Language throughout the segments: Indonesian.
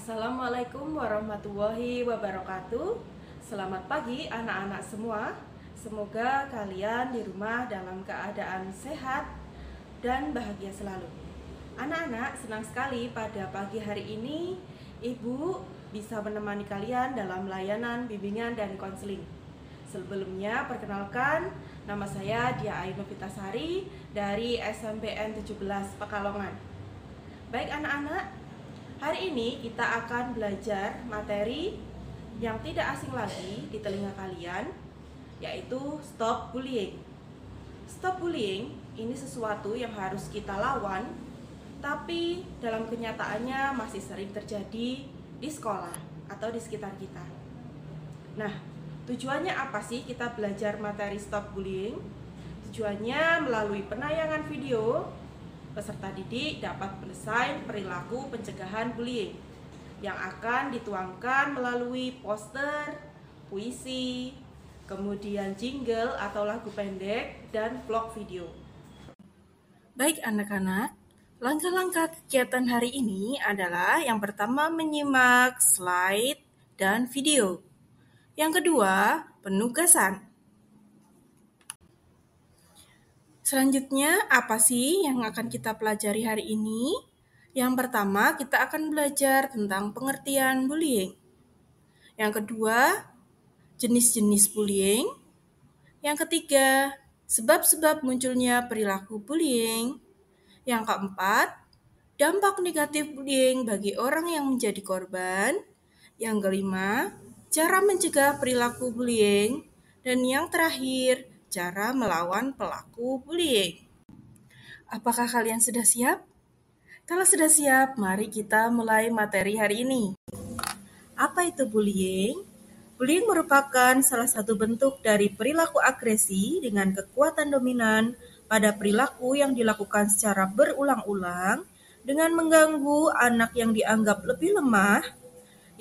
Assalamualaikum warahmatullahi wabarakatuh. Selamat pagi anak-anak semua. Semoga kalian di rumah dalam keadaan sehat dan bahagia selalu. Anak-anak senang sekali pada pagi hari ini Ibu bisa menemani kalian dalam layanan bimbingan dan konseling. Sebelumnya perkenalkan nama saya Dia Ayu Novitasari dari SMPN 17 Pekalongan. Baik anak-anak, Hari ini kita akan belajar materi yang tidak asing lagi di telinga kalian, yaitu stop bullying. Stop bullying ini sesuatu yang harus kita lawan, tapi dalam kenyataannya masih sering terjadi di sekolah atau di sekitar kita. Nah, tujuannya apa sih kita belajar materi stop bullying? Tujuannya melalui penayangan video peserta didik dapat mendesain perilaku pencegahan bullying yang akan dituangkan melalui poster, puisi, kemudian jingle atau lagu pendek, dan vlog video. Baik anak-anak, langkah-langkah kegiatan hari ini adalah yang pertama menyimak slide dan video. Yang kedua, penugasan. Selanjutnya, apa sih yang akan kita pelajari hari ini? Yang pertama, kita akan belajar tentang pengertian bullying. Yang kedua, jenis-jenis bullying. Yang ketiga, sebab-sebab munculnya perilaku bullying. Yang keempat, dampak negatif bullying bagi orang yang menjadi korban. Yang kelima, cara mencegah perilaku bullying. Dan yang terakhir, cara melawan pelaku bullying. Apakah kalian sudah siap? Kalau sudah siap, mari kita mulai materi hari ini. Apa itu bullying? Bullying merupakan salah satu bentuk dari perilaku agresi dengan kekuatan dominan pada perilaku yang dilakukan secara berulang-ulang dengan mengganggu anak yang dianggap lebih lemah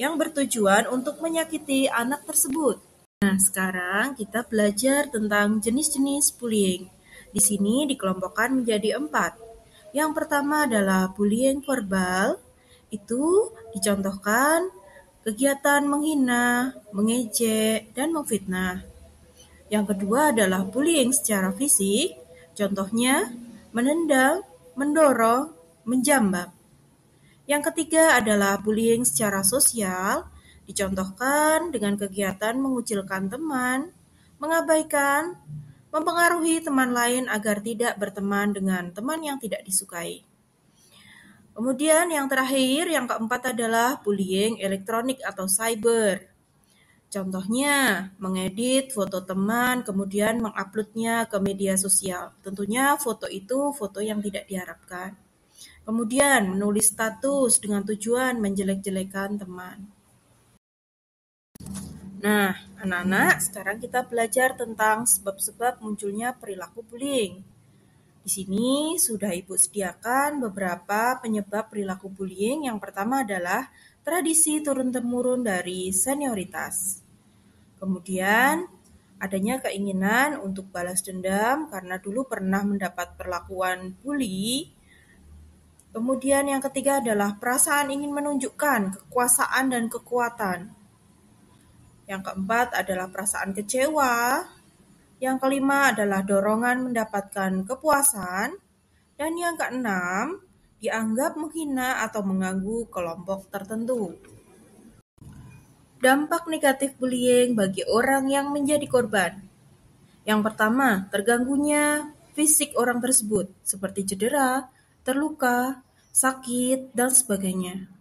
yang bertujuan untuk menyakiti anak tersebut. Nah, sekarang kita belajar tentang jenis-jenis bullying. Di sini dikelompokkan menjadi empat. Yang pertama adalah bullying verbal. Itu dicontohkan kegiatan menghina, mengejek, dan memfitnah. Yang kedua adalah bullying secara fisik. Contohnya menendang, mendorong, menjambak. Yang ketiga adalah bullying secara sosial Dicontohkan dengan kegiatan mengucilkan teman, mengabaikan, mempengaruhi teman lain agar tidak berteman dengan teman yang tidak disukai. Kemudian yang terakhir, yang keempat adalah bullying elektronik atau cyber. Contohnya, mengedit foto teman, kemudian menguploadnya ke media sosial. Tentunya foto itu foto yang tidak diharapkan. Kemudian, menulis status dengan tujuan menjelek-jelekan teman. Nah, anak-anak, sekarang kita belajar tentang sebab-sebab munculnya perilaku bullying. Di sini sudah Ibu sediakan beberapa penyebab perilaku bullying. Yang pertama adalah tradisi turun-temurun dari senioritas. Kemudian, adanya keinginan untuk balas dendam karena dulu pernah mendapat perlakuan bully. Kemudian yang ketiga adalah perasaan ingin menunjukkan kekuasaan dan kekuatan. Yang keempat adalah perasaan kecewa. Yang kelima adalah dorongan mendapatkan kepuasan. Dan yang keenam, dianggap menghina atau mengganggu kelompok tertentu. Dampak negatif bullying bagi orang yang menjadi korban. Yang pertama, terganggunya fisik orang tersebut, seperti cedera, terluka, sakit, dan sebagainya.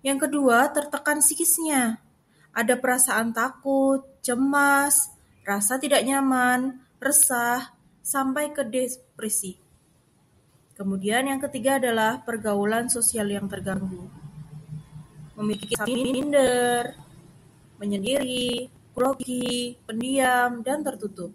Yang kedua, tertekan psikisnya, ada perasaan takut, cemas, rasa tidak nyaman, resah, sampai ke depresi. Kemudian yang ketiga adalah pergaulan sosial yang terganggu. Memiliki minder, menyendiri, grogi, pendiam, dan tertutup.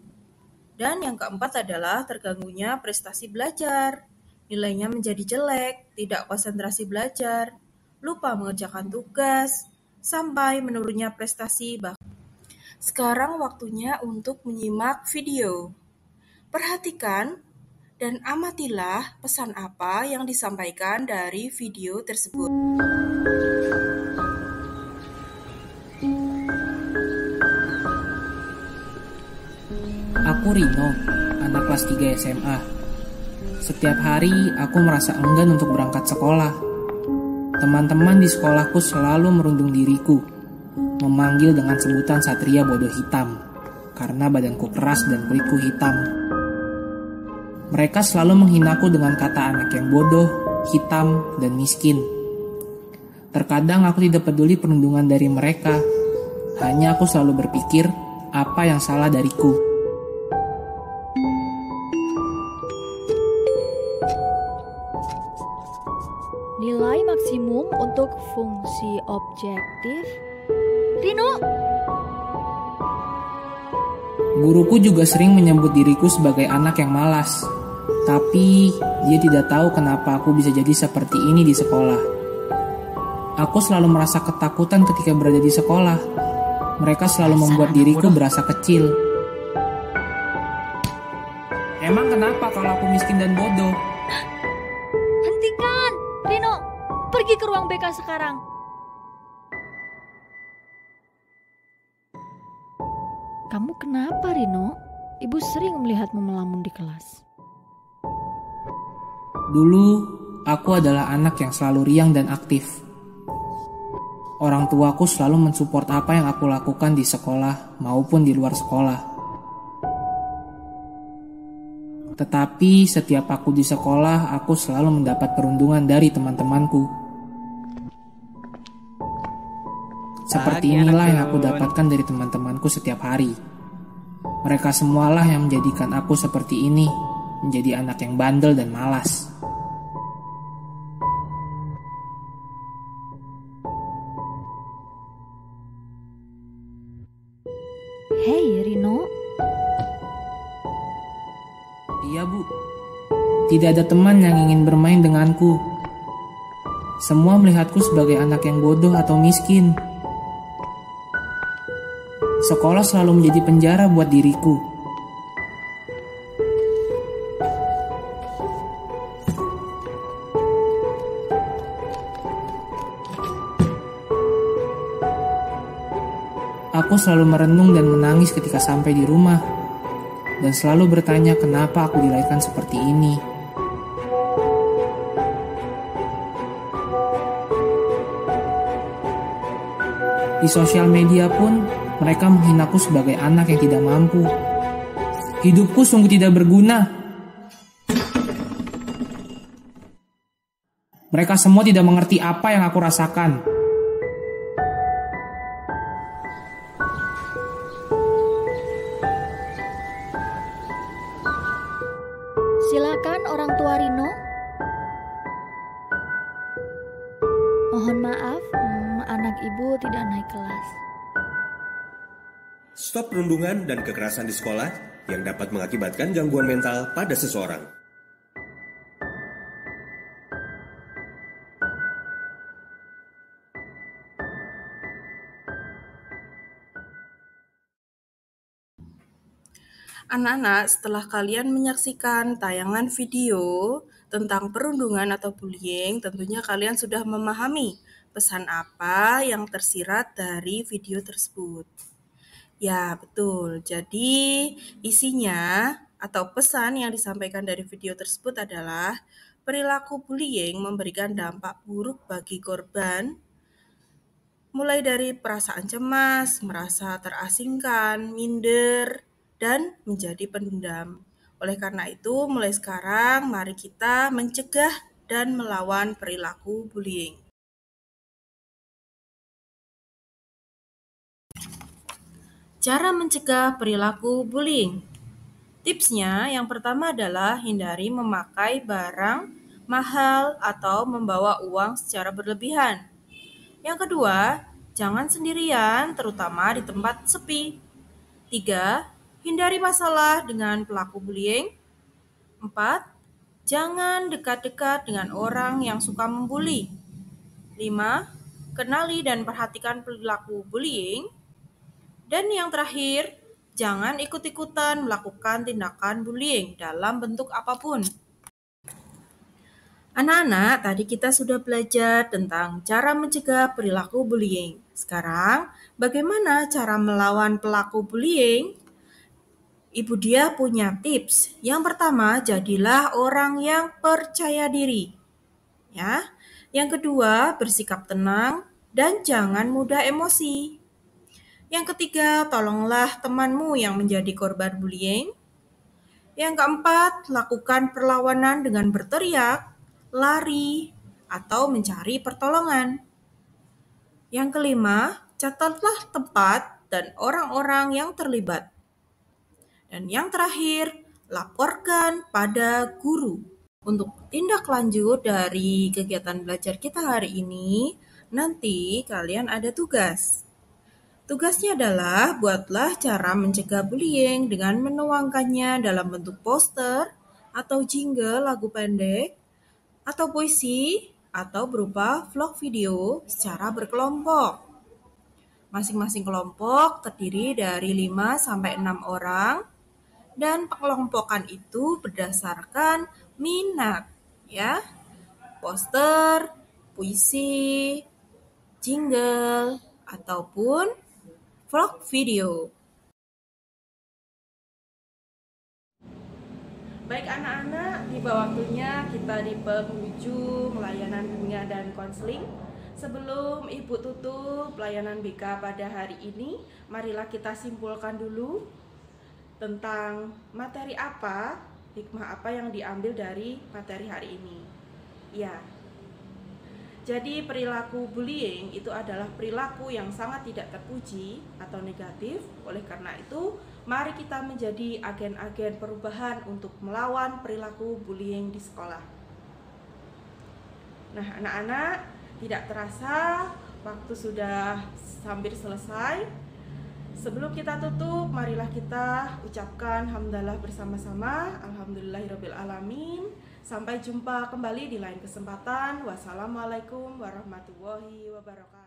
Dan yang keempat adalah terganggunya prestasi belajar. Nilainya menjadi jelek, tidak konsentrasi belajar, lupa mengerjakan tugas, sampai menurunnya prestasi bahkan. Sekarang waktunya untuk menyimak video. Perhatikan dan amatilah pesan apa yang disampaikan dari video tersebut. Aku Rino, anak kelas 3 SMA. Setiap hari aku merasa enggan untuk berangkat sekolah Teman-teman di sekolahku selalu merundung diriku, memanggil dengan sebutan satria bodoh hitam, karena badanku keras dan kulitku hitam. Mereka selalu menghinaku dengan kata anak yang bodoh, hitam, dan miskin. Terkadang aku tidak peduli perundungan dari mereka, hanya aku selalu berpikir apa yang salah dariku. Nilai maksimum untuk fungsi objektif. Rino, Guruku juga sering menyebut diriku sebagai anak yang malas. Tapi dia tidak tahu kenapa aku bisa jadi seperti ini di sekolah. Aku selalu merasa ketakutan ketika berada di sekolah. Mereka selalu membuat diriku berasa kecil. Emang kenapa kalau aku miskin dan bodoh? hentikan! Rino, pergi ke ruang BK sekarang. Kamu kenapa, Rino? Ibu sering melihatmu melamun di kelas. Dulu, aku adalah anak yang selalu riang dan aktif. Orang tuaku selalu mensupport apa yang aku lakukan di sekolah maupun di luar sekolah. Tetapi setiap aku di sekolah, aku selalu mendapat perundungan dari teman-temanku. Seperti inilah yang aku dapatkan dari teman-temanku setiap hari. Mereka semualah yang menjadikan aku seperti ini, menjadi anak yang bandel dan malas. Hei, Rino. Iya bu, tidak ada teman yang ingin bermain denganku. Semua melihatku sebagai anak yang bodoh atau miskin. Sekolah selalu menjadi penjara buat diriku. Aku selalu merenung dan menangis ketika sampai di rumah dan selalu bertanya kenapa aku dilahirkan seperti ini. Di sosial media pun mereka menghinaku sebagai anak yang tidak mampu. Hidupku sungguh tidak berguna. Mereka semua tidak mengerti apa yang aku rasakan. Silakan orang tua Rino. Mohon maaf, hmm, anak ibu tidak naik kelas. Stop perundungan dan kekerasan di sekolah yang dapat mengakibatkan gangguan mental pada seseorang. Anak-anak, setelah kalian menyaksikan tayangan video tentang perundungan atau bullying, tentunya kalian sudah memahami pesan apa yang tersirat dari video tersebut. Ya, betul. Jadi, isinya atau pesan yang disampaikan dari video tersebut adalah perilaku bullying memberikan dampak buruk bagi korban mulai dari perasaan cemas, merasa terasingkan, minder, dan menjadi pendendam. Oleh karena itu, mulai sekarang mari kita mencegah dan melawan perilaku bullying. Cara mencegah perilaku bullying. Tipsnya yang pertama adalah hindari memakai barang mahal atau membawa uang secara berlebihan. Yang kedua, jangan sendirian terutama di tempat sepi. Tiga, hindari masalah dengan pelaku bullying. Empat, jangan dekat-dekat dengan orang yang suka membuli. Lima, kenali dan perhatikan perilaku bullying. Dan yang terakhir, jangan ikut-ikutan melakukan tindakan bullying dalam bentuk apa pun. Anak-anak, tadi kita sudah belajar tentang cara mencegah perilaku bullying. Sekarang, bagaimana cara melawan pelaku bullying? Ibu dia punya tips. Yang pertama, jadilah orang yang percaya diri. Ya. Yang kedua, bersikap tenang dan jangan mudah emosi. Yang ketiga, tolonglah temanmu yang menjadi korban bullying. Yang keempat, lakukan perlawanan dengan berteriak, lari, atau mencari pertolongan. Yang kelima, catatlah tempat dan orang-orang yang terlibat. Dan yang terakhir, laporkan pada guru. Untuk tindak lanjut dari kegiatan belajar kita hari ini, nanti kalian ada tugas. Tugasnya adalah buatlah cara mencegah bullying dengan menuangkannya dalam bentuk poster atau jingle lagu pendek atau puisi atau berupa vlog video secara berkelompok. Masing-masing kelompok terdiri dari 5 sampai 6 orang dan pengelompokan itu berdasarkan minat ya. Poster, puisi, jingle ataupun vlog video. Baik anak-anak, tiba waktunya kita di penghujung layanan bunga dan konseling. Sebelum Ibu tutup layanan BK pada hari ini, marilah kita simpulkan dulu tentang materi apa, hikmah apa yang diambil dari materi hari ini. Ya, jadi perilaku bullying itu adalah perilaku yang sangat tidak terpuji atau negatif. Oleh karena itu, mari kita menjadi agen-agen perubahan untuk melawan perilaku bullying di sekolah. Nah, anak-anak, tidak terasa waktu sudah hampir selesai. Sebelum kita tutup, marilah kita ucapkan hamdalah bersama-sama. Alhamdulillahirabbil Sampai jumpa kembali di lain kesempatan. Wassalamualaikum warahmatullahi wabarakatuh.